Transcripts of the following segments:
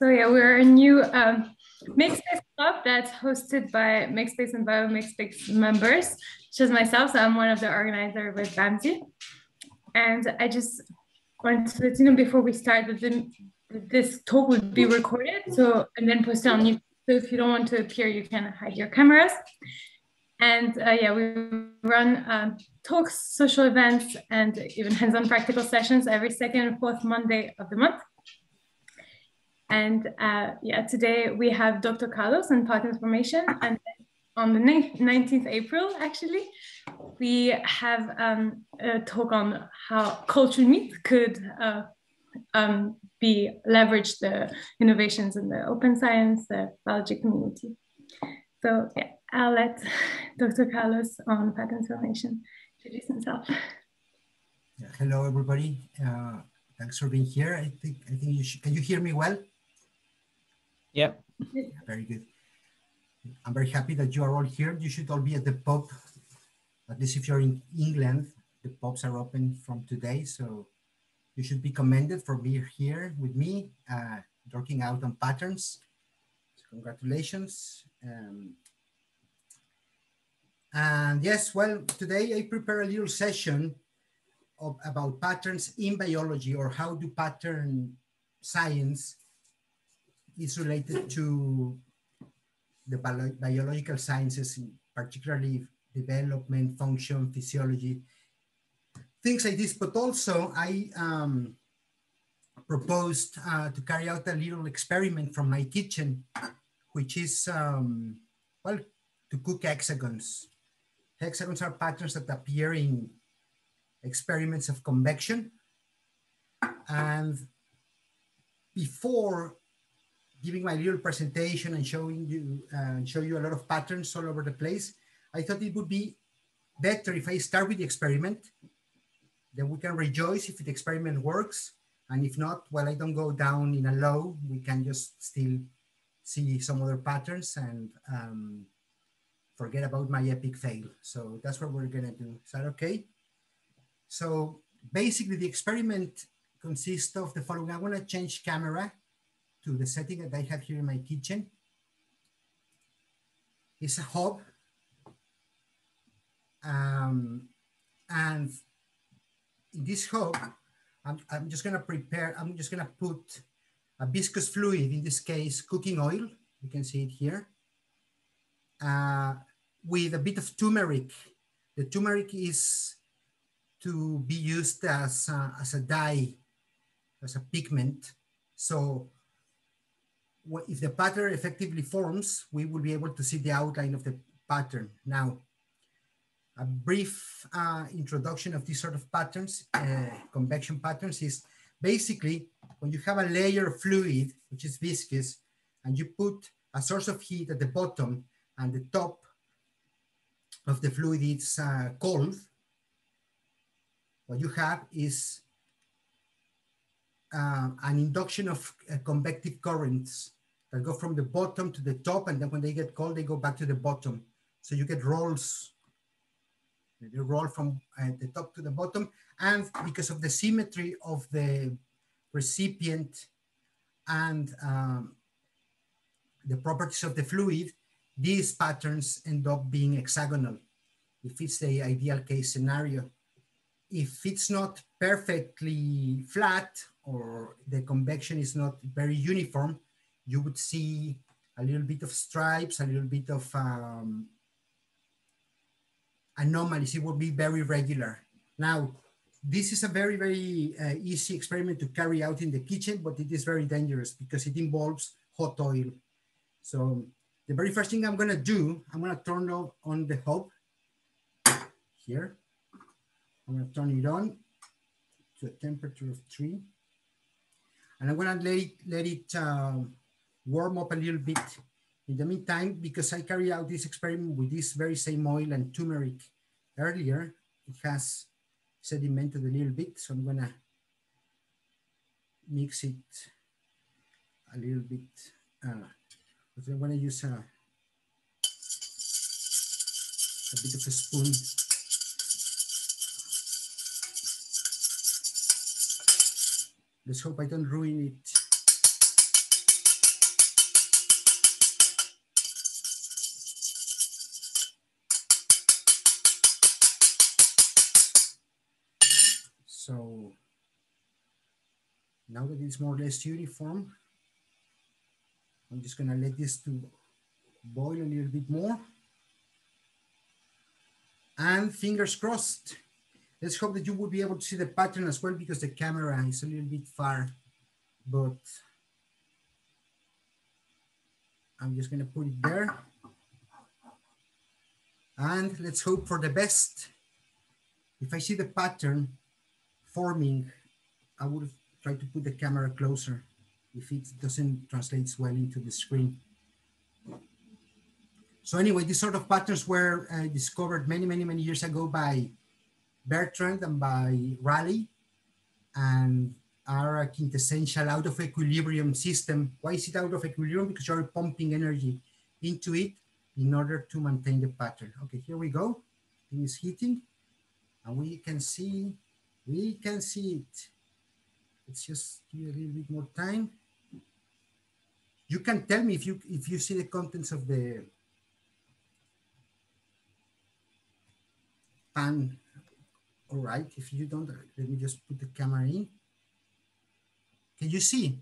So yeah, we're a new um, Makespace club that's hosted by Makespace and Bio Makespace members, which is myself. So I'm one of the organizers with Bamsi. And I just wanted to let you know before we start that the, this talk would be recorded. So and then posted on YouTube. So if you don't want to appear, you can hide your cameras. And uh, yeah, we run um, talks, social events, and even hands-on practical sessions every second and fourth Monday of the month. And uh, yeah, today we have Dr. Carlos and pattern formation. And on the 19th April, actually, we have um, a talk on how cultural meat could uh, um, be leveraged the innovations in the open science, the biology community. So yeah, I'll let Dr. Carlos on pattern formation introduce himself. Hello, everybody. Uh, thanks for being here. I think I think you can you hear me well? Yep. Very good. I'm very happy that you are all here. You should all be at the pub. At least if you're in England, the pubs are open from today. So you should be commended for being here with me, uh, working out on patterns. So congratulations. Um, and yes, well, today I prepare a little session of, about patterns in biology or how do pattern science is related to the bio biological sciences, particularly development, function, physiology, things like this. But also I um, proposed uh, to carry out a little experiment from my kitchen, which is, um, well, to cook hexagons. Hexagons are patterns that appear in experiments of convection. And before giving my little presentation and showing you uh, show you a lot of patterns all over the place, I thought it would be better if I start with the experiment. Then we can rejoice if the experiment works. And if not, well, I don't go down in a low. We can just still see some other patterns and um, forget about my epic fail. So that's what we're gonna do. Is that okay? So basically the experiment consists of the following. I wanna change camera to the setting that I have here in my kitchen. It's a hob. Um, and in this hob, I'm, I'm just gonna prepare, I'm just gonna put a viscous fluid, in this case, cooking oil. You can see it here. Uh, with a bit of turmeric. The turmeric is to be used as a, as a dye, as a pigment. So if the pattern effectively forms, we will be able to see the outline of the pattern. Now, a brief uh, introduction of these sort of patterns, uh, convection patterns is basically when you have a layer of fluid, which is viscous, and you put a source of heat at the bottom and the top of the fluid is uh, cold, what you have is uh, an induction of uh, convective currents that go from the bottom to the top, and then when they get cold, they go back to the bottom. So you get rolls. They roll from uh, the top to the bottom, and because of the symmetry of the recipient and um, the properties of the fluid, these patterns end up being hexagonal if it's the ideal case scenario. If it's not perfectly flat or the convection is not very uniform, you would see a little bit of stripes, a little bit of um, anomalies. It would be very regular. Now, this is a very, very uh, easy experiment to carry out in the kitchen, but it is very dangerous because it involves hot oil. So the very first thing I'm gonna do, I'm gonna turn on the hob here. I'm gonna turn it on to a temperature of three. And I'm gonna let it, let it um, warm up a little bit. In the meantime, because I carried out this experiment with this very same oil and turmeric earlier, it has sedimented a little bit. So I'm gonna mix it a little bit. Uh, I'm gonna use a, a bit of a spoon Let's hope I don't ruin it. Now that it's more or less uniform, I'm just gonna let this to boil a little bit more. And fingers crossed. Let's hope that you will be able to see the pattern as well because the camera is a little bit far, but I'm just gonna put it there. And let's hope for the best. If I see the pattern forming, I would try to put the camera closer if it doesn't translate well into the screen. So anyway, these sort of patterns were uh, discovered many, many, many years ago by Bénard and by Rayleigh and are a quintessential out of equilibrium system. Why is it out of equilibrium? Because you're pumping energy into it in order to maintain the pattern. Okay, here we go. It is heating and we can see, we can see it. Let's just give a little bit more time. You can tell me if you if you see the contents of the pan. All right, if you don't, let me just put the camera in. Can you see?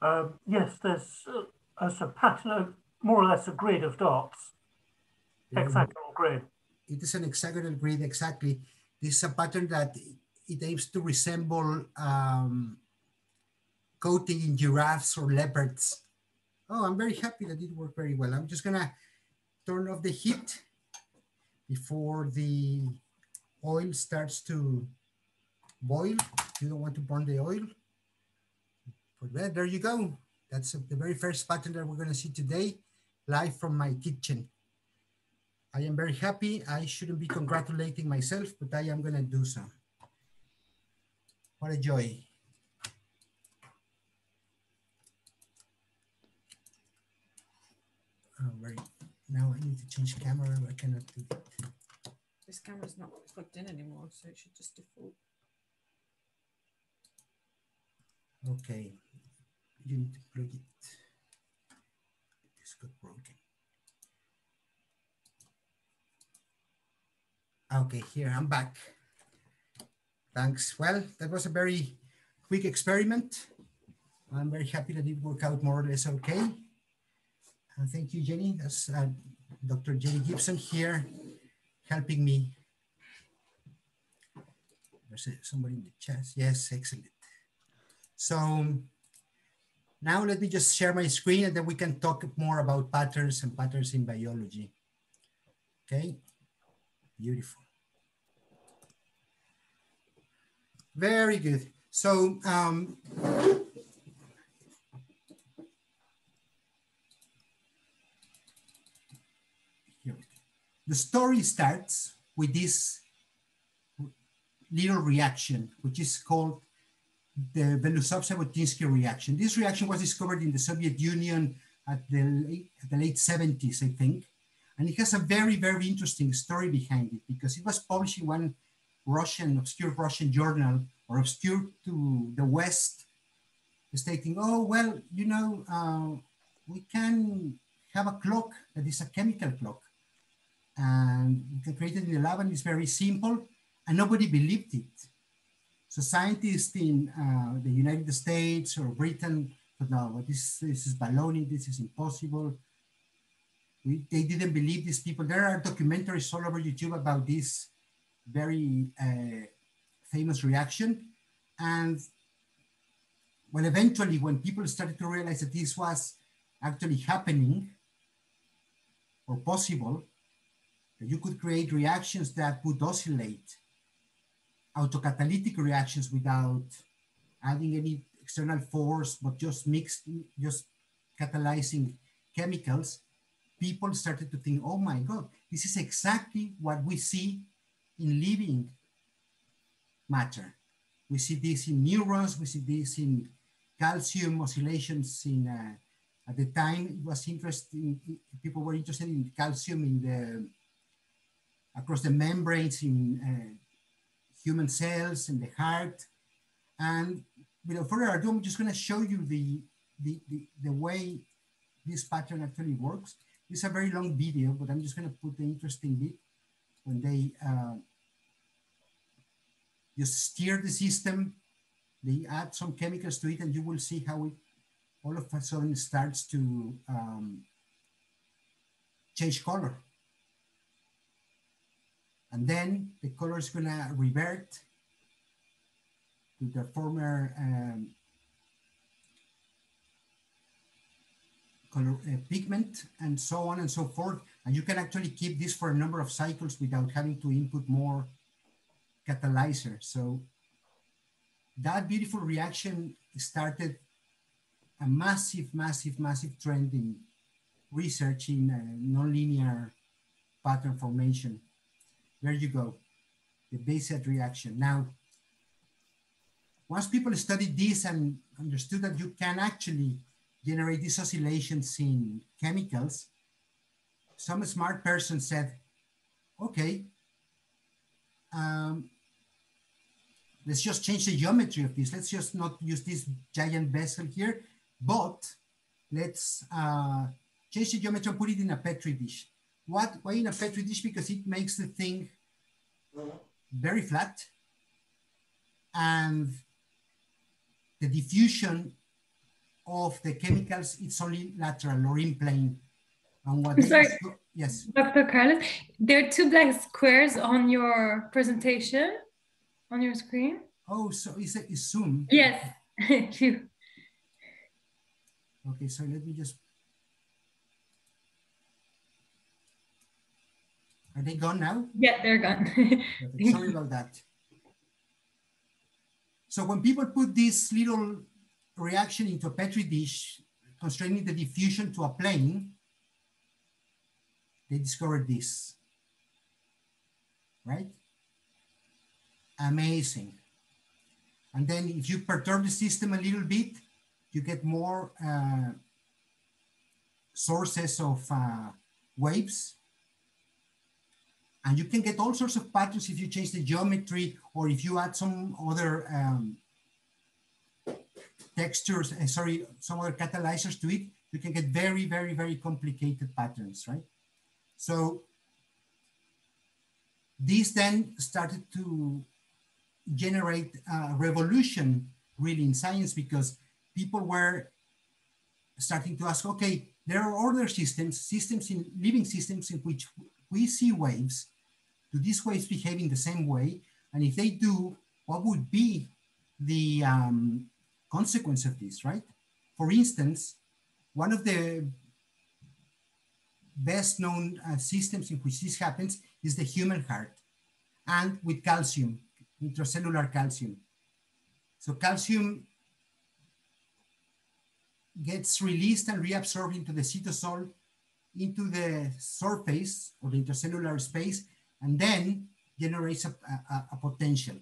Uh, yes, there's, uh, there's a pattern of more or less a grid of dots, hexagonal grid. It is an hexagonal grid, exactly. This is a pattern that it aims to resemble um, coating in giraffes or leopards. Oh, I'm very happy that it worked very well. I'm just gonna turn off the heat before the oil starts to boil. You don't want to burn the oil. But there you go. That's the very first pattern that we're gonna see today live from my kitchen. I am very happy. I shouldn't be congratulating myself, but I am gonna do so. What a joy. Oh, right. Now I need to change camera. I cannot do that. This camera's not plugged in anymore, so it should just default. Okay. You need to plug it. This got broken. Okay, here I'm back. Thanks. Well, that was a very quick experiment. I'm very happy that it worked out more or less okay. And thank you, Jenny. That's uh, Dr. Jenny Gibson here helping me. There's somebody in the chat. Yes, excellent. So now let me just share my screen and then we can talk more about patterns and patterns in biology. Okay, beautiful. Very good. So um, the story starts with this little reaction, which is called the Belousov-Zhabotinsky reaction. This reaction was discovered in the Soviet Union at the, late, at the late 70s, I think. And it has a very, very interesting story behind it because it was published in one Russian, obscure Russian journal or obscure to the West, stating, oh, well, you know, uh, we can have a clock that is a chemical clock. And we can create it in the lab and it's very simple and nobody believed it. So scientists in uh, the United States or Britain thought, no, this, this is baloney, this is impossible. We, they didn't believe these people. There are documentaries all over YouTube about this very uh, famous reaction. And well, eventually when people started to realize that this was actually happening or possible, you could create reactions that would oscillate autocatalytic reactions without adding any external force, but just mixed, just catalyzing chemicals, people started to think, oh my God, this is exactly what we see in living matter. We see this in neurons, we see this in calcium oscillations in, uh, at the time it was interesting, people were interested in calcium in the, across the membranes in uh, human cells and the heart. And without further ado, I'm just gonna show you the, the, the, the way this pattern actually works. It's a very long video, but I'm just gonna put the interesting bit when they uh, just steer the system they add some chemicals to it and you will see how it all of a sudden starts to um, change color. And then the color is gonna revert to the former um, color uh, pigment and so on and so forth. And you can actually keep this for a number of cycles without having to input more catalyzer. So that beautiful reaction started a massive, massive, massive trend in research in uh, nonlinear pattern formation. There you go, the BZ reaction. Now, once people studied this and understood that you can actually generate these oscillations in chemicals, some smart person said, okay, um, let's just change the geometry of this. Let's just not use this giant vessel here, but let's uh, change the geometry and put it in a Petri dish. What, why in a Petri dish? Because it makes the thing very flat and the diffusion of the chemicals, it's only lateral or in plane. And what Sorry. yes, Dr. Carlos, there are two black squares on your presentation on your screen. oh, so is it is Zoom? Yes. Okay, so let me just. Are they gone now? yeah, they're gone. Sorry about that. So when people put this little reaction into a Petri dish, constraining the diffusion to a plane, they discovered this, right? Amazing. And then if you perturb the system a little bit, you get more uh, sources of uh, waves and you can get all sorts of patterns if you change the geometry or if you add some other um, textures, uh, sorry, some other catalyzers to it, you can get very, very, very complicated patterns, right? So this then started to generate a revolution really in science because people were starting to ask, okay, there are other systems, systems in living systems in which we see waves do these waves behave in the same way? And if they do, what would be the um, consequence of this, right? For instance, one of the best known uh, systems in which this happens is the human heart and with calcium, intracellular calcium. So calcium gets released and reabsorbed into the cytosol, into the surface or the intercellular space, and then generates a, a, a, potential.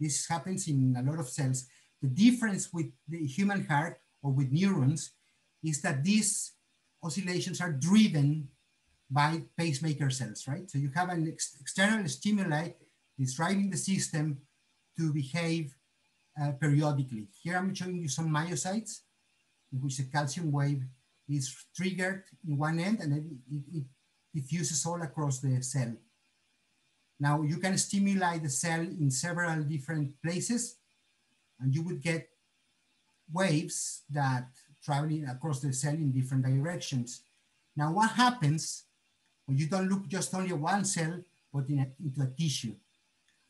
This happens in a lot of cells. The difference with the human heart or with neurons is that these oscillations are driven by pacemaker cells, right? So you have an ex external stimuli that's driving the system to behave uh, periodically. Here I'm showing you some myocytes in which the calcium wave is triggered in one end and then it, it diffuses all across the cell. Now you can stimulate the cell in several different places and you would get waves that traveling across the cell in different directions. Now what happens when you don't look just only at one cell, but in a, into a tissue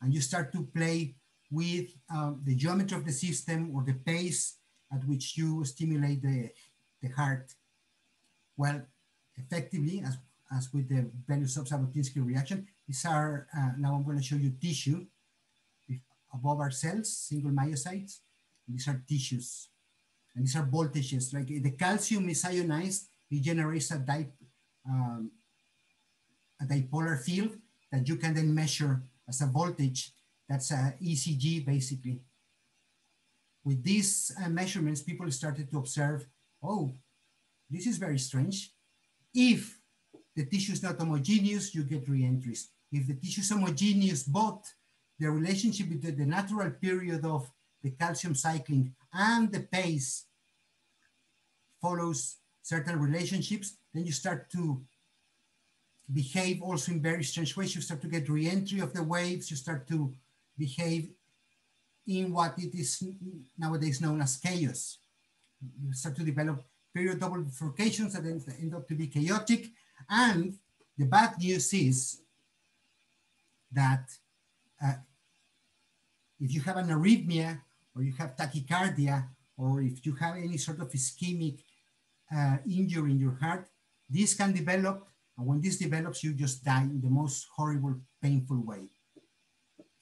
and you start to play with um, the geometry of the system or the pace at which you stimulate the, the heart. Well, effectively, as, as with the Belousov-Zhabotinsky reaction, these are, uh, now I'm going to show you tissue above our cells, single myocytes. These are tissues. And these are voltages. Like the calcium is ionized, it generates a, di um, a dipolar field that you can then measure as a voltage. That's a ECG basically. With these uh, measurements, people started to observe, oh, this is very strange. If the tissue is not homogeneous, you get reentries. If the tissue is homogeneous, but the relationship between the natural period of the calcium cycling and the pace follows certain relationships, then you start to behave also in very strange ways. You start to get reentry of the waves, you start to behave in what it is nowadays known as chaos. You start to develop period double bifurcations that end, up to be chaotic. And the bad news is that uh, if you have an arrhythmia or you have tachycardia or if you have any sort of ischemic uh, injury in your heart, this can develop. And when this develops, you just die in the most horrible, painful way.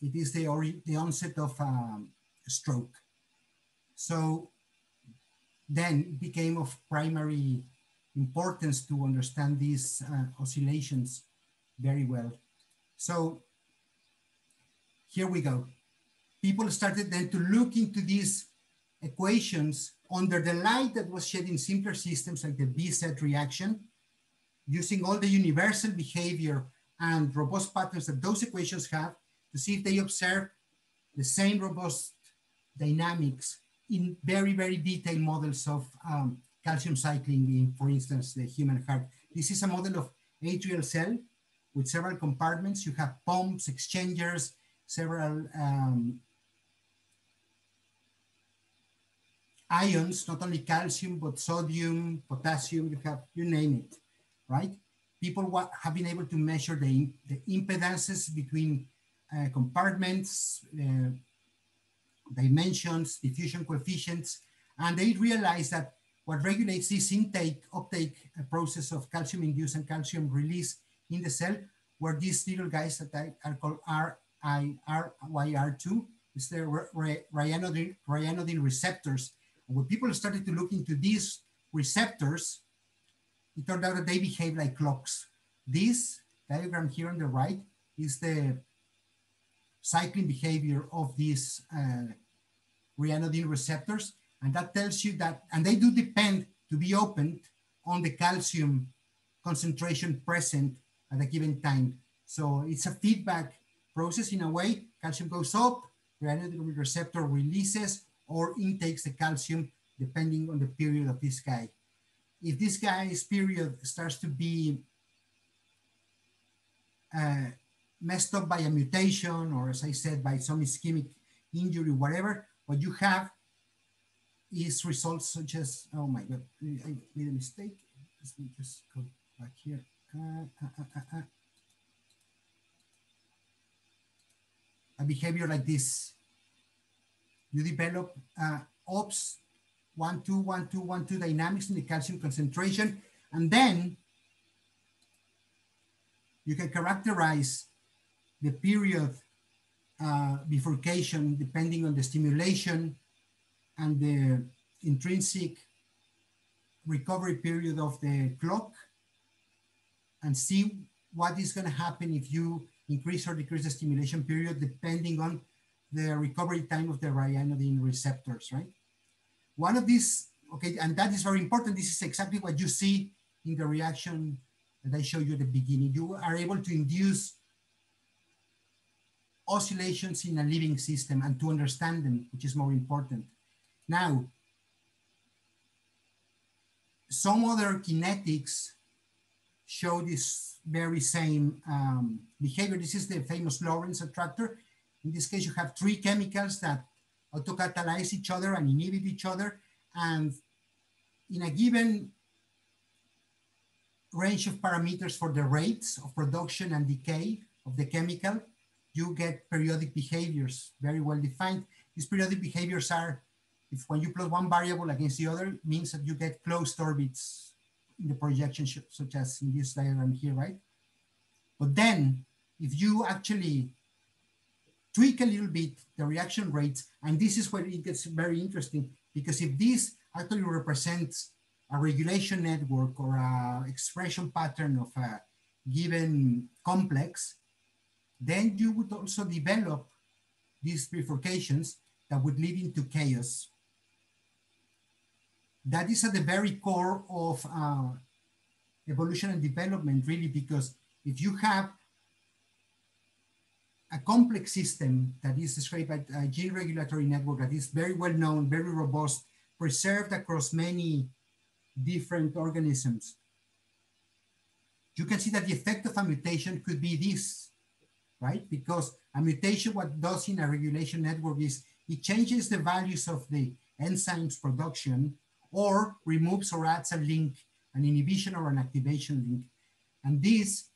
It is the, the onset of um, stroke. So then it became of primary importance to understand these uh, oscillations very well. So here we go. People started then to look into these equations under the light that was shed in simpler systems like the BZ reaction, using all the universal behavior and robust patterns that those equations have to see if they observe the same robust dynamics in very, very detailed models of um, calcium cycling in, for instance, the human heart. This is a model of atrial cell with several compartments. You have pumps, exchangers, several um, ions, not only calcium, but sodium, potassium, you have, you name it, right? People have been able to measure the, the impedances between uh, compartments, uh, dimensions, diffusion coefficients, and they realized that what regulates this intake uptake uh, process of calcium induced and calcium release in the cell were these little guys that are called RyR2, is the ryanodine, ryanodine receptors. When people started to look into these receptors, it turned out that they behave like clocks. This diagram here on the right is the cycling behavior of these uh, ryanodine receptors. And that tells you that, and they do depend to be opened on the calcium concentration present at a given time. So it's a feedback process in a way. Calcium goes up, ryanodine receptor releases or intakes the calcium depending on the period of this guy. If this guy's period starts to be uh, messed up by a mutation or as I said, by some ischemic injury, whatever, what you have is results such as, oh my God, I made a mistake. Let me just go back here. Uh, uh, uh, uh, a behavior like this. You develop uh, OPS, one, two, one, two, one, two dynamics in the calcium concentration, and then you can characterize the period uh, bifurcation depending on the stimulation and the intrinsic recovery period of the clock and see what is going to happen if you increase or decrease the stimulation period depending on the recovery time of the ryanodine receptors, right? One of these, okay, and that is very important. This is exactly what you see in the reaction that I showed you at the beginning. You are able to induce oscillations in a living system and to understand them, which is more important. Now, some other kinetics show this very same um, behavior. This is the famous Lorenz attractor. In this case, you have three chemicals that autocatalyze each other and inhibit each other. And in a given range of parameters for the rates of production and decay of the chemical, you get periodic behaviors very well defined. These periodic behaviors are, if when you plot one variable against the other, means that you get closed orbits in the projection, such as in this diagram here, right? But then, if you actually tweak a little bit the reaction rates, and this is where it gets very interesting, because if this actually represents a regulation network or a expression pattern of a given complex, then you would also develop these bifurcations that would lead into chaos. That is at the very core of uh, evolution and development, really, because if you have a complex system that is described by a gene regulatory network that is very well known, very robust, preserved across many different organisms, you can see that the effect of a mutation could be this right? Because a mutation, what does in a regulation network is it changes the values of the enzymes production or removes or adds a link, an inhibition or an activation link. And this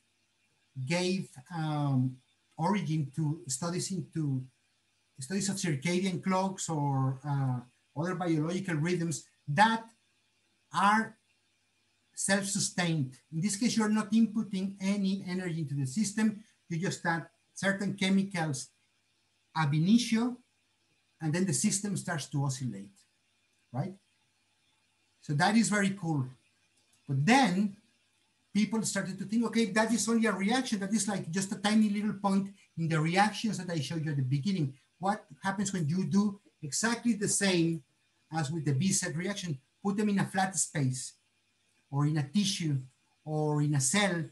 gave um, origin to studies into studies of circadian clocks or uh, other biological rhythms that are self-sustained. In this case, you're not inputting any energy into the system. You just add certain chemicals ab initio, and then the system starts to oscillate, right? So that is very cool. But then people started to think, okay, that is only a reaction. That is like just a tiny little point in the reactions that I showed you at the beginning. What happens when you do exactly the same as with the BZ reaction, put them in a flat space or in a tissue or in a cell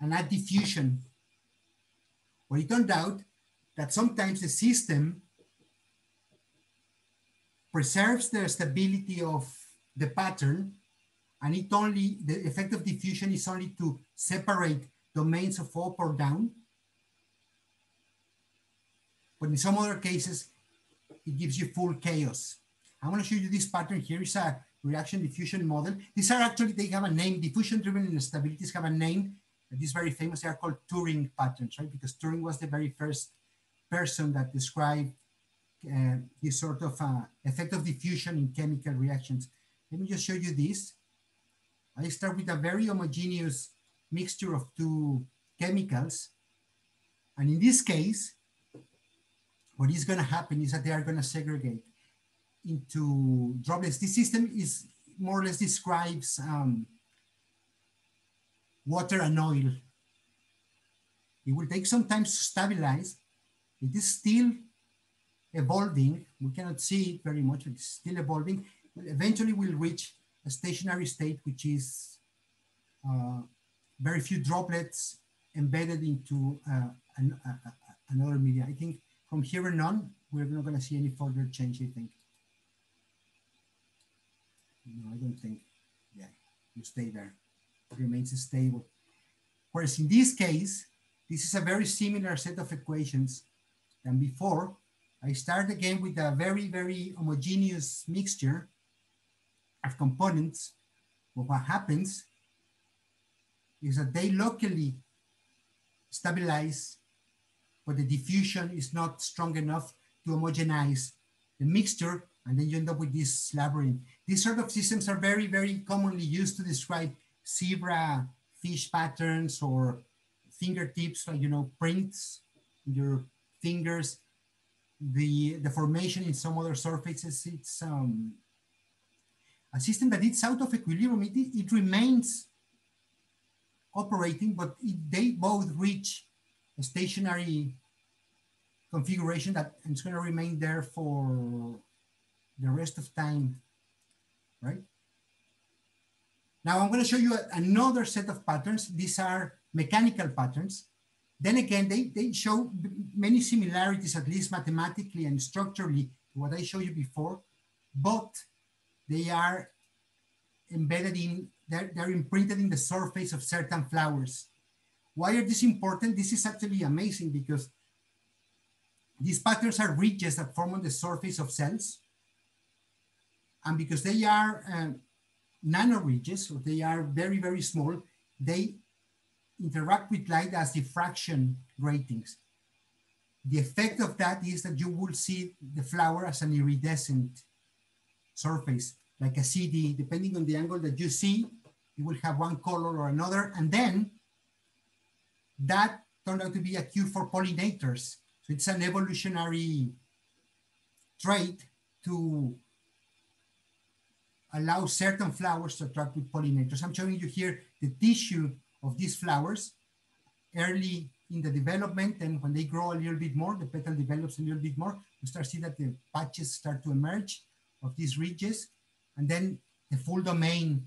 and add diffusion. Well, it turned out that sometimes the system preserves the stability of the pattern and it only, the effect of diffusion is only to separate domains of up or down. But in some other cases, it gives you full chaos. I want to show you this pattern here. It's a reaction diffusion model. These are actually, they have a name, diffusion-driven instabilities have a name. This very famous, they are called Turing patterns, right? Because Turing was the very first person that described uh, this sort of uh, effect of diffusion in chemical reactions. Let me just show you this. I start with a very homogeneous mixture of two chemicals. And in this case, what is going to happen is that they are going to segregate into droplets. This system is more or less describes um, water and oil. It will take some time to stabilize. It is still evolving. We cannot see it very much, it's still evolving. Eventually we'll reach a stationary state, which is uh, very few droplets embedded into uh, an, another media. I think from here on on, we're not going to see any further change, I think. No, I don't think. Yeah, you stay there. It remains stable. Whereas in this case, this is a very similar set of equations than before. I start again with a very, very homogeneous mixture of components. But what happens is that they locally stabilize, but the diffusion is not strong enough to homogenize the mixture, and then you end up with this labyrinth. These sort of systems are very, very commonly used to describe zebra fish patterns or fingertips, like, you know, prints, your fingers, the, the formation in some other surfaces. It's um, a system that is out of equilibrium. It, it remains operating, but it, they both reach a stationary configuration that it's going to remain there for the rest of time right? Now I'm going to show you another set of patterns. These are mechanical patterns. Then again, they, they show many similarities, at least mathematically and structurally, to what I showed you before, but they are embedded in, they're, they're imprinted in the surface of certain flowers. Why are these important? This is actually amazing because these patterns are ridges that form on the surface of cells. And because they are um, nano ridges, so they are very, very small, they interact with light as diffraction gratings. The effect of that is that you will see the flower as an iridescent surface, like a CD, depending on the angle that you see, it will have one color or another. And then that turned out to be a cue for pollinators. So it's an evolutionary trait to allow certain flowers to attract with pollinators. I'm showing you here the tissue of these flowers early in the development and when they grow a little bit more, the petal develops a little bit more, you start to see that the patches start to emerge of these ridges and then the full domain,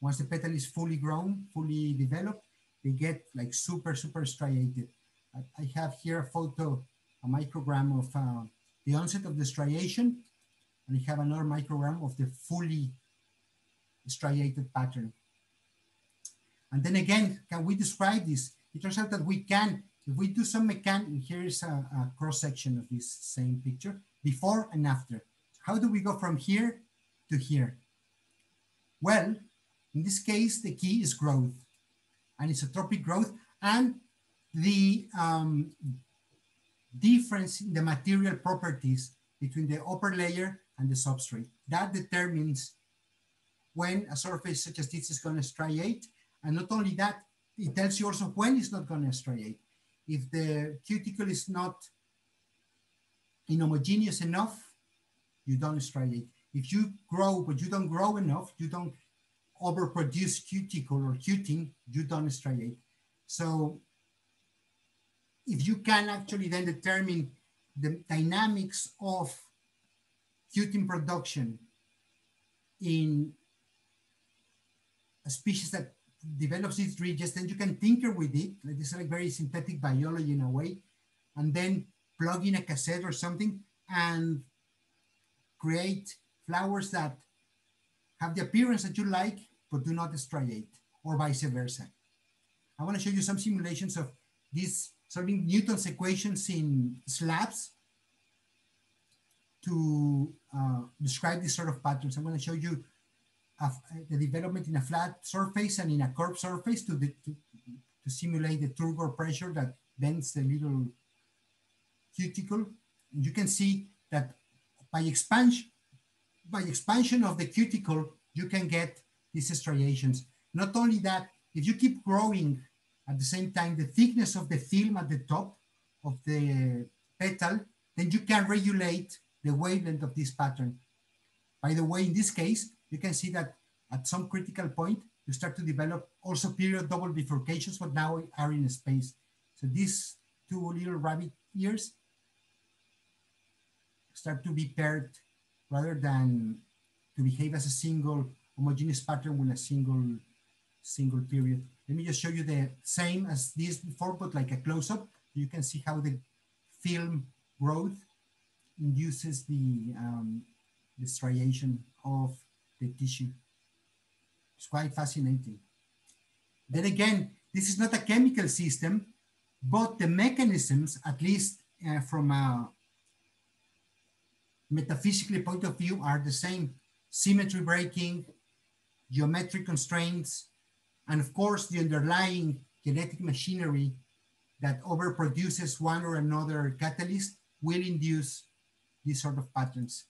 once the petal is fully grown, fully developed, they get like super, super striated. I, I have here a photo, a microgram of uh, the onset of the striation and we have another microgram of the fully striated pattern. And then again, can we describe this? It turns out that we can, if we do some mechanic, here is a, a cross section of this same picture. before and after. How do we go from here to here? Well, in this case, the key is growth and isotropic growth and the um, difference in the material properties between the upper layer and the substrate. That determines when a surface such as this is going to striate. And not only that, it tells you also when it's not going to striate. If the cuticle is not inhomogeneous enough, you don't striate. If you grow, but you don't grow enough, you don't overproduce cuticle or cutin, you don't striate. So if you can actually then determine the dynamics of cutin production in a species that develops its ridges, then you can tinker with it. Like this is like very synthetic biology in a way, and then plug in a cassette or something and create flowers that have the appearance that you like, but do not striate, or vice versa. I want to show you some simulations of these solving Newton's equations in slabs to uh, describe this sort of patterns. I'm going to show you a, the development in a flat surface and in a curved surface to, the, to, to simulate the turgor pressure that bends the little cuticle. And You can see that by expansion, by expansion of the cuticle, you can get these striations. Not only that, if you keep growing at the same time the thickness of the film at the top of the petal, then you can regulate the wavelength of this pattern. By the way, in this case, you can see that at some critical point, you start to develop also period double bifurcations, but now are in space. So these two little rabbit ears start to be paired rather than to behave as a single homogeneous pattern with a single single period. Let me just show you the same as this before, but like a close-up. You can see how the film growth induces the, um, the striation of the tissue. It's quite fascinating. Then again, this is not a chemical system, but the mechanisms, at least uh, from a metaphysically point of view, are the same. Symmetry breaking, geometric constraints, and of course the underlying genetic machinery that overproduces one or another catalyst will induce these sort of patterns.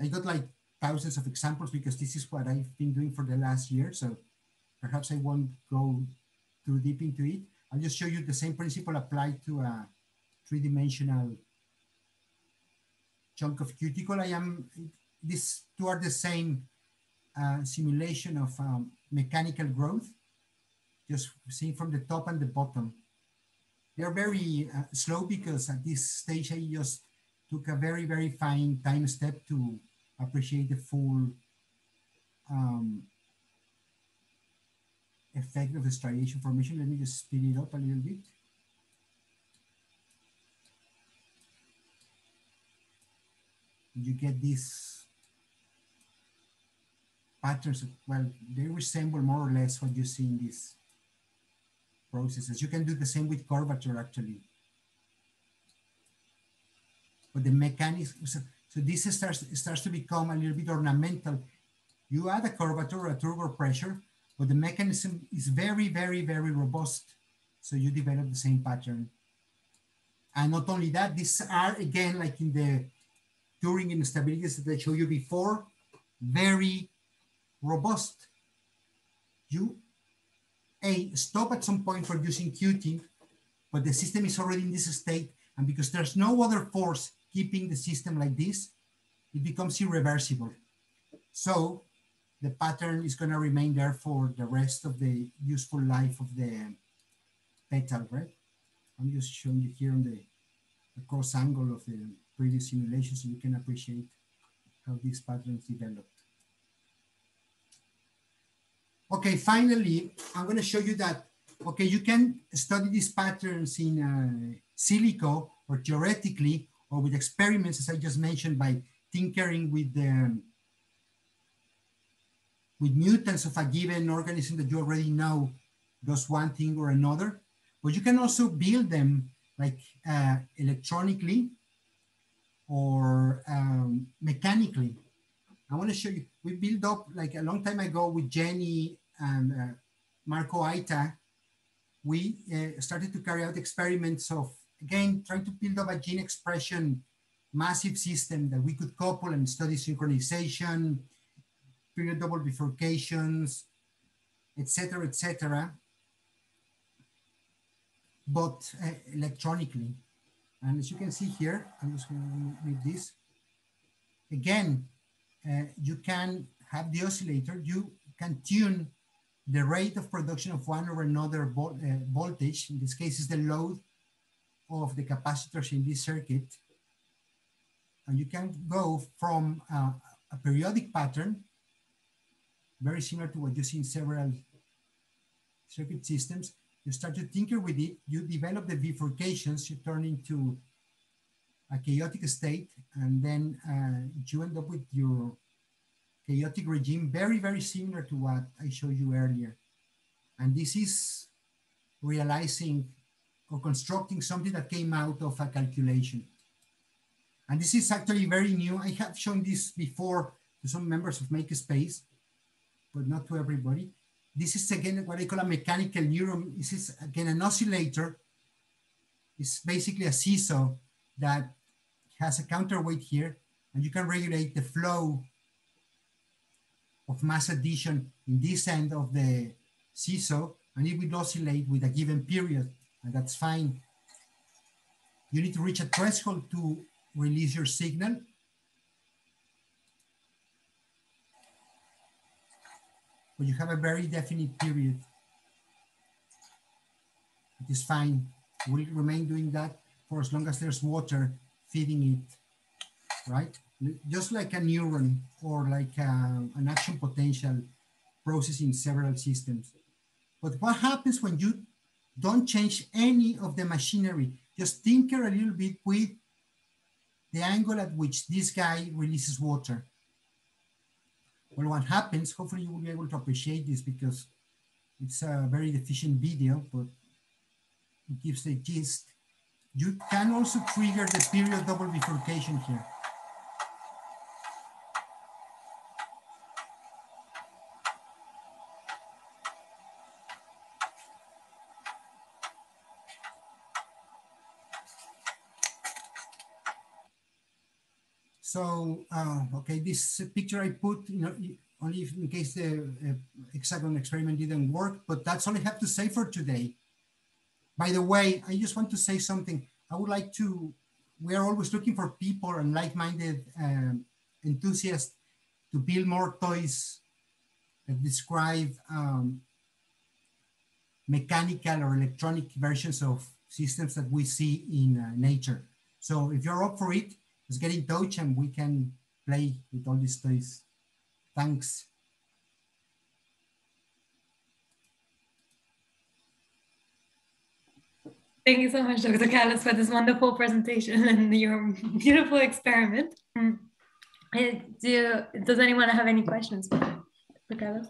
I got like thousands of examples because this is what I've been doing for the last year. So perhaps I won't go too deep into it. I'll just show you the same principle applied to a three-dimensional chunk of cuticle. I am, these two are the same uh, simulation of um, mechanical growth, just seeing from the top and the bottom. They're very uh, slow because at this stage I just took a very, very fine time step to appreciate the full um, effect of the striation formation. Let me just speed it up a little bit. You get these patterns, well, they resemble more or less what you see in these processes. You can do the same with curvature actually. But the mechanism, so, so this starts, starts to become a little bit ornamental. You add a curvature, a turgor pressure, but the mechanism is very, very, very robust. So you develop the same pattern. And not only that, these are again, like in the Turing instabilities that I showed you before, very robust. You a stop at some point producing cutin, but the system is already in this state, and because there's no other force keeping the system like this, it becomes irreversible. So the pattern is going to remain there for the rest of the useful life of the petal, right? I'm just showing you here on the, the cross angle of the previous simulations, you can appreciate how these patterns developed. Okay, finally, I'm going to show you that, okay, you can study these patterns in uh, silico or theoretically or with experiments, as I just mentioned, by tinkering with the with mutants of a given organism that you already know does one thing or another. But you can also build them like uh, electronically or um, mechanically. I want to show you, we built up like a long time ago with Jenny and uh, Marco Aita, we uh, started to carry out experiments of, again, trying to build up a gene expression massive system that we could couple and study synchronization, period double bifurcations, etc., etc., but uh, electronically. And as you can see here, I'm just going to make this. Again, uh, you can have the oscillator, you can tune the rate of production of one or another vo uh, voltage, in this case is the load of the capacitors in this circuit. And you can go from uh, a periodic pattern, very similar to what you see in several circuit systems, you start to tinker with it, you develop the bifurcations, you turn into a chaotic state, and then uh, you end up with your chaotic regime, very, very similar to what I showed you earlier. And this is realizing or constructing something that came out of a calculation. And this is actually very new. I have shown this before to some members of MakeSpace, but not to everybody. This is again what I call a mechanical neuron. This is again an oscillator. It's basically a seesaw that has a counterweight here, and you can regulate the flow of mass addition in this end of the seesaw, and it will oscillate with a given period, and that's fine. You need to reach a threshold to release your signal. But you have a very definite period. It is fine. We'll remain doing that for as long as there's water feeding it, right? Just like a neuron or like a, an action potential processing several systems. But what happens when you don't change any of the machinery? Just tinker a little bit with the angle at which this guy releases water. Well, what happens, hopefully you will be able to appreciate this because it's a very efficient video, but it gives the gist. You can also trigger the period double bifurcation here. So, uh, okay, this picture I put, you know, only if, in case the uh, hexagon experiment didn't work, but that's all I have to say for today. By the way, I just want to say something. I would like to, we are always looking for people and like-minded um, enthusiasts to build more toys that describe um, mechanical or electronic versions of systems that we see in uh, nature. So if you're up for it, just get in touch and we can play with all these toys. Thanks. Thank you so much, Dr. Carlos, for this wonderful presentation and your beautiful experiment. Mm. Do, does anyone have any questions for Dr. Carlos?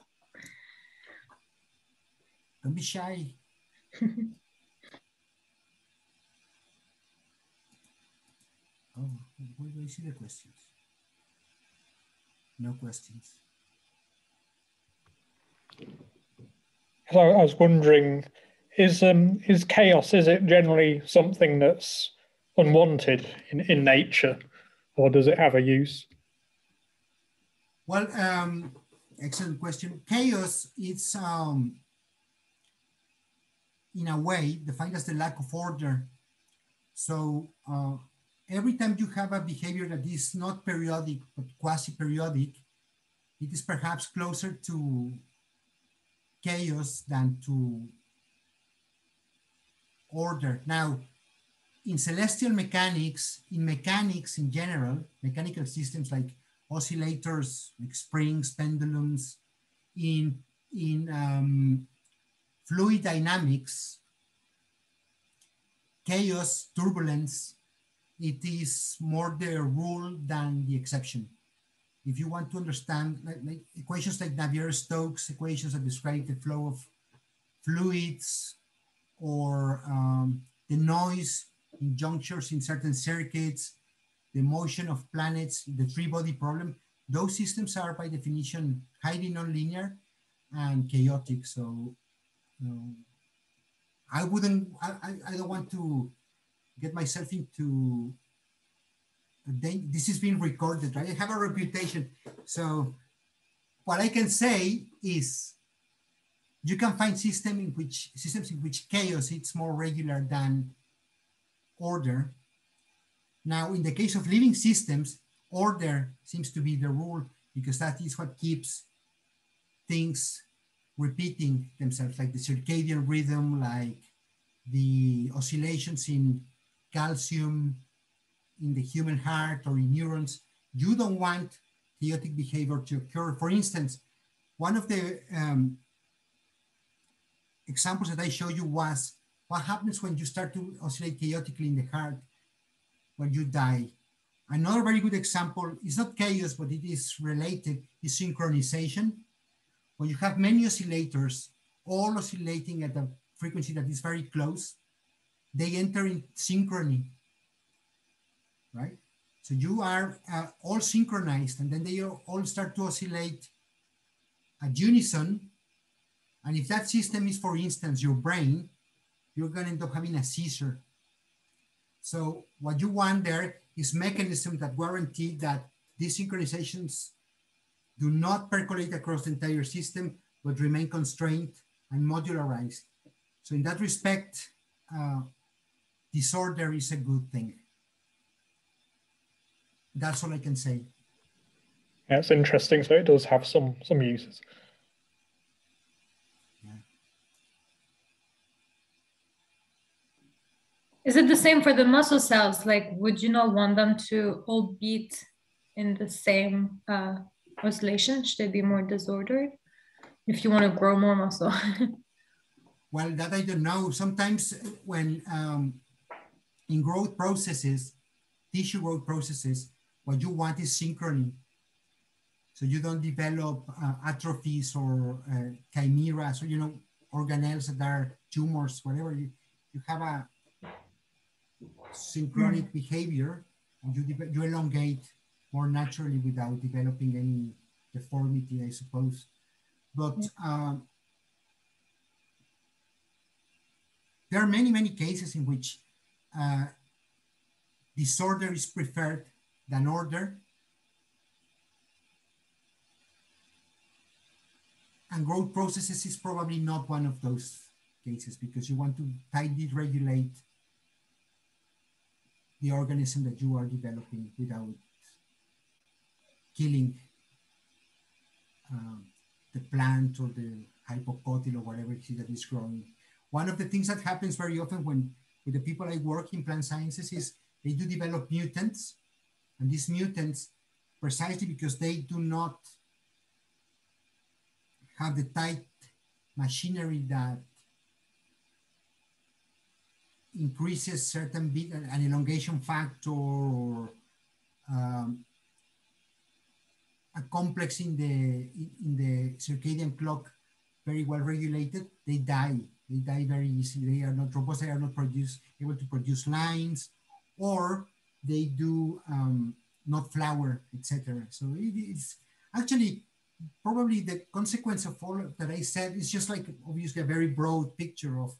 Don't be shy. oh, where do I see the questions? No questions. So I was wondering, is um is chaos is it generally something that's unwanted in, in nature or does it have a use well um excellent question chaos is um in a way defined as the lack of order so uh, every time you have a behavior that is not periodic but quasi-periodic it is perhaps closer to chaos than to order. Now, in celestial mechanics, in mechanics in general, mechanical systems like oscillators, like springs, pendulums, in, in um, fluid dynamics, chaos, turbulence, it is more the rule than the exception. If you want to understand like, like equations like Navier-Stokes equations that describe the flow of fluids, or um, the noise in junctures in certain circuits, the motion of planets, the three-body problem, those systems are by definition highly nonlinear and chaotic. So um, I wouldn't, I, I, I don't want to get myself into, this is being recorded, right? I have a reputation. So what I can say is you can find system in which systems in which chaos it's more regular than order. Now, in the case of living systems, order seems to be the rule because that is what keeps things repeating themselves, like the circadian rhythm, like the oscillations in calcium in the human heart or in neurons. You don't want chaotic behavior to occur. For instance, one of the um, examples that I showed you was what happens when you start to oscillate chaotically in the heart when you die. Another very good example is not chaos, but it is related, is synchronization. When you have many oscillators all oscillating at a frequency that is very close, they enter in synchrony, right? So you are uh, all synchronized and then they all start to oscillate at unison. And if that system is, for instance, your brain, you're gonna end up having a seizure. So what you want there is mechanisms that guarantee that these synchronizations do not percolate across the entire system, but remain constrained and modularized. So in that respect, uh, disorder is a good thing. That's all I can say. Yeah, it's interesting. So it does have some some uses. Is it the same for the muscle cells? Like, would you not want them to all beat in the same uh, oscillation? Should they be more disordered if you want to grow more muscle? well, that I don't know. Sometimes when um, in growth processes, tissue growth processes, what you want is synchrony. So you don't develop uh, atrophies or uh, chimeras or, you know, organelles that are tumors, whatever. You, you have a synchronic mm. behavior and you, you elongate more naturally without developing any deformity, I suppose. But um, there are many, many cases in which uh, disorder is preferred than order. And growth processes is probably not one of those cases because you want to tightly regulate the organism that you are developing without killing um, the plant or the hypocotyl or whatever it is that is growing. One of the things that happens very often when with the people I work in plant sciences is they do develop mutants and these mutants precisely because they do not have the tight machinery that increases certain bit an elongation factor or um, a complex in the in the circadian clock very well regulated, they die. They die very easily. They are not robust. They are not produce able to produce lines, or they do um, not flower, etc. So it is actually probably the consequence of all that I said is just like obviously a very broad picture of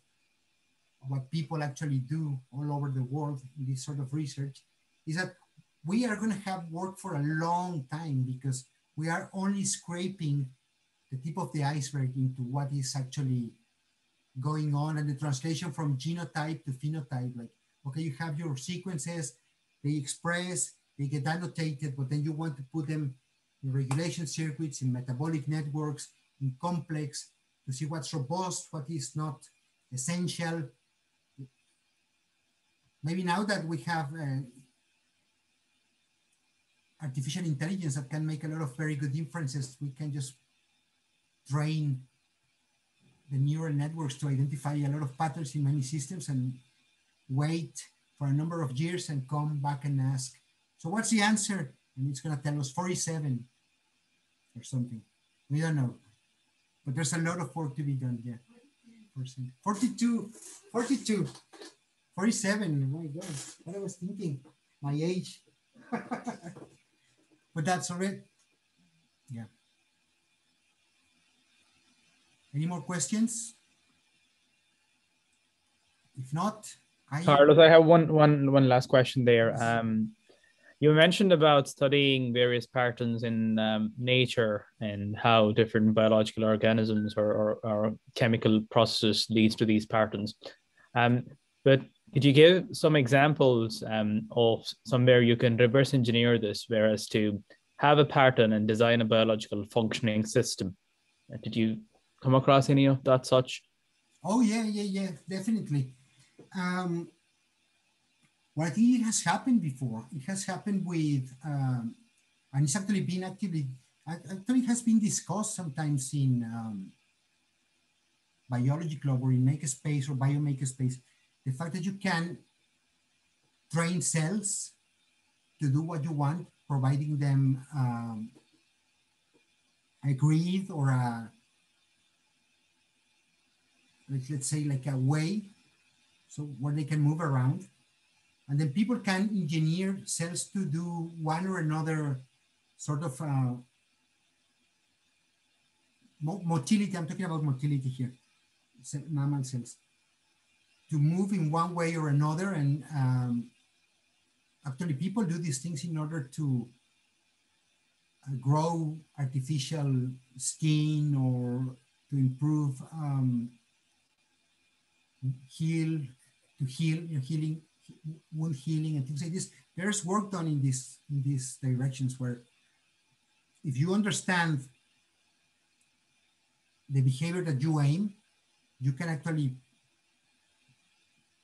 what people actually do all over the world in this sort of research is that we are going to have work for a long time because we are only scraping the tip of the iceberg into what is actually going on and the translation from genotype to phenotype. Like okay you have your sequences they express they get annotated but then you want to put them in regulation circuits in metabolic networks in complex to see what's robust what is not essential. Maybe now that we have uh, artificial intelligence that can make a lot of very good inferences, we can just train the neural networks to identify a lot of patterns in many systems and wait for a number of years and come back and ask, so what's the answer? And it's gonna tell us 47 or something. We don't know, but there's a lot of work to be done, yeah. 42, 42. 47, my God, what I was thinking, my age. but that's all right. Yeah. Any more questions? If not, I Carlos, I have one one one last question there. Um, you mentioned about studying various patterns in um, nature and how different biological organisms or, or, or, chemical processes leads to these patterns. Um, but could you give some examples um, of somewhere you can reverse engineer this, whereas to have a pattern and design a biological functioning system? Did you come across any of that such? Oh yeah, yeah, yeah, definitely. Um, well, I think it has happened before. It has happened with, um, and it's actually been actively, actually has been discussed sometimes in um, biology club or in Makespace or Biomakespace, the fact that you can train cells to do what you want, providing them um, a grid or a, let's say like a way, so where they can move around and then people can engineer cells to do one or another sort of uh, motility. I'm talking about motility here, mammal cells, to move in one way or another. And um, actually, people do these things in order to uh, grow artificial skin or to improve um, heal to heal know, healing wound healing and things like this. There's work done in this in these directions where if you understand the behavior that you aim, you can actually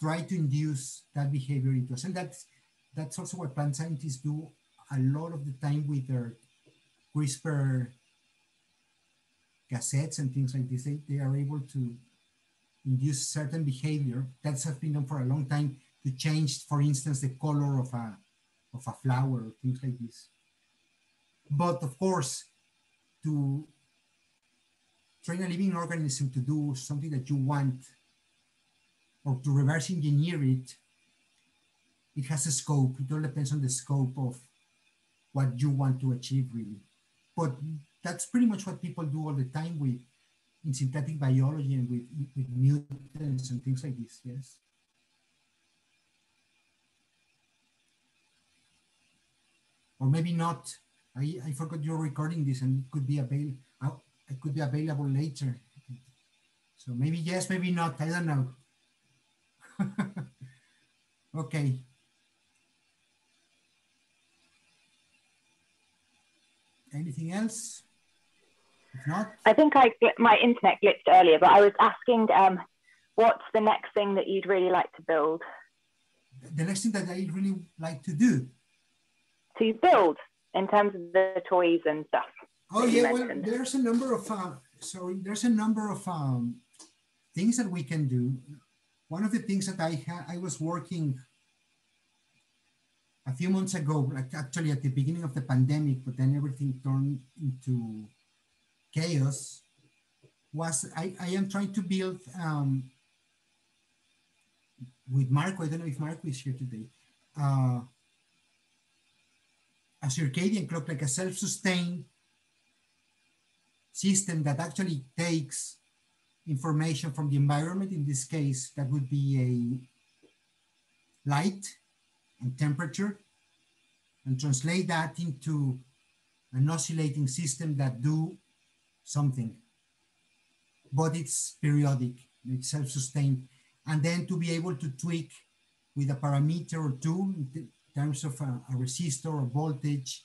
try to induce that behavior into us. And that's that's also what plant scientists do a lot of the time with their CRISPR cassettes and things like this. They, they are able to induce certain behavior. That's has been done for a long time to change, for instance, the color of a, of a flower or things like this. But of course, to train a living organism to do something that you want or to reverse engineer it, it has a scope. It all depends on the scope of what you want to achieve, really. But that's pretty much what people do all the time with in synthetic biology and with, with mutants and things like this, yes. or maybe not. I, I forgot you're recording this and it could be available. Uh, it could be available later. So maybe yes, maybe not. I don't know. okay. Anything else? Not, I think I my internet glitched earlier, but I was asking, um, what's the next thing that you'd really like to build? The next thing that I really like to do to build in terms of the toys and stuff. Oh yeah, well, there's a number of uh, sorry, there's a number of um, things that we can do. One of the things that I had, I was working a few months ago, like actually at the beginning of the pandemic, but then everything turned into chaos. Was I, I am trying to build um, with Marco. I don't know if Marco is here today. Uh, a circadian clock, like a self-sustained system that actually takes information from the environment. In this case, that would be a light and temperature and translate that into an oscillating system that do something. But it's periodic, it's self-sustained. And then to be able to tweak with a parameter or two in terms of a, a resistor or voltage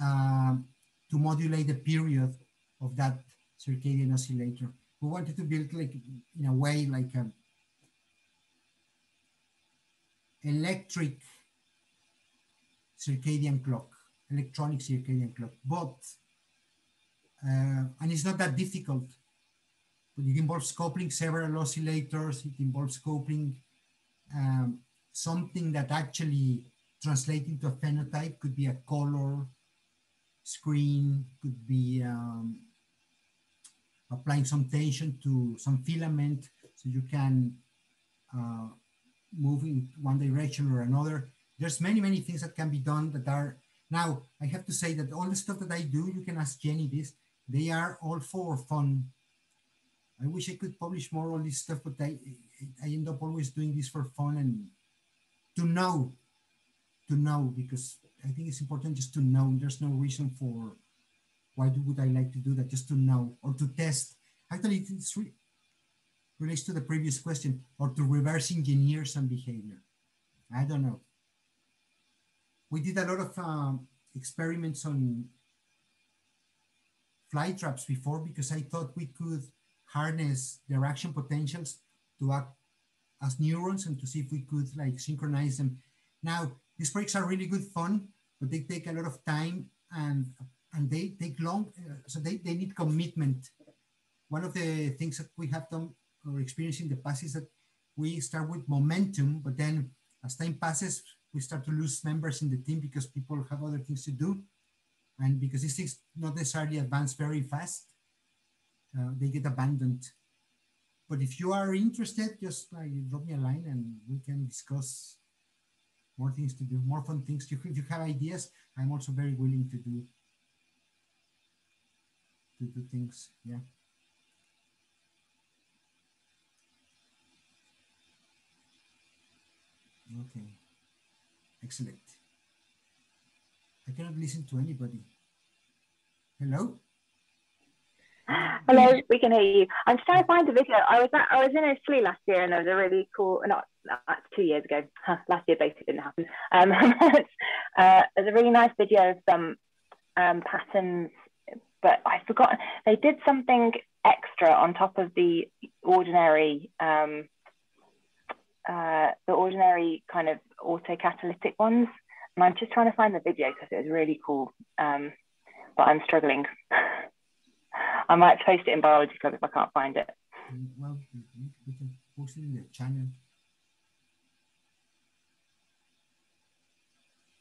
um, to modulate the period of that circadian oscillator. We wanted to build like in a way like a electric circadian clock, electronic circadian clock, but uh, and it's not that difficult, but it involves coupling several oscillators. It involves coupling um, something that actually translates into a phenotype could be a color screen, could be um, applying some tension to some filament so you can uh, move in one direction or another. there's many, many things that can be done that are, now I have to say that all the stuff that I do, you can ask Jenny this, they are all for fun. I wish I could publish more all this stuff, but I, I end up always doing this for fun and to know, to know, because I think it's important just to know. There's no reason for why would I like to do that? Just to know or to test. Actually, it re relates to the previous question or to reverse engineer some behavior. I don't know. We did a lot of um, experiments on fly traps before because I thought we could harness their action potentials to act as neurons and to see if we could like synchronize them. Now, these projects are really good fun, but they take a lot of time and and they take long, uh, so they, they need commitment. One of the things that we have done or experienced in the past is that we start with momentum, but then as time passes, we start to lose members in the team because people have other things to do. And because these things not necessarily advance very fast, uh, they get abandoned. But if you are interested, just like drop me a line and we can discuss more things to do, more fun things. If you have ideas, I'm also very willing to do to do things. Yeah. Okay. Excellent. I cannot listen to anybody. Hello? Hello, we can hear you. I'm just trying to find the video. I was at, I was in Italy last year, and there was a really cool. Not, not two years ago. Last year basically didn't happen. Um, uh, there's a really nice video of some um, patterns, but I forgot they did something extra on top of the ordinary, um, uh, the ordinary kind of autocatalytic ones. And I'm just trying to find the video because it was really cool, um, but I'm struggling. I might post it in Biology Club if I can't find it. Well, we can post it in the channel.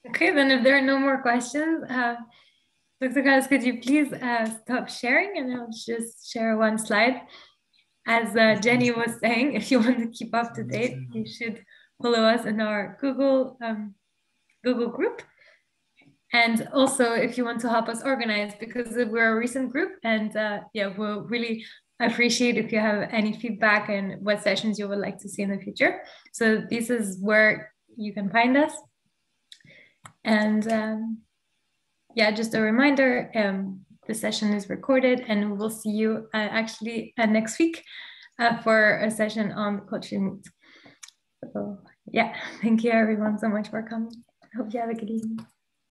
Okay, then if there are no more questions, uh, Dr. Carlos, could you please uh, stop sharing and I'll just share one slide. As uh, Jenny was saying, if you want to keep up to date, you should follow us in our Google um, Google group. And also, if you want to help us organize, because we're a recent group, and uh, yeah, we'll really appreciate if you have any feedback and what sessions you would like to see in the future. So this is where you can find us. And um, yeah, just a reminder, um, the session is recorded and we'll see you uh, actually uh, next week uh, for a session on meat. So yeah, thank you everyone so much for coming. I hope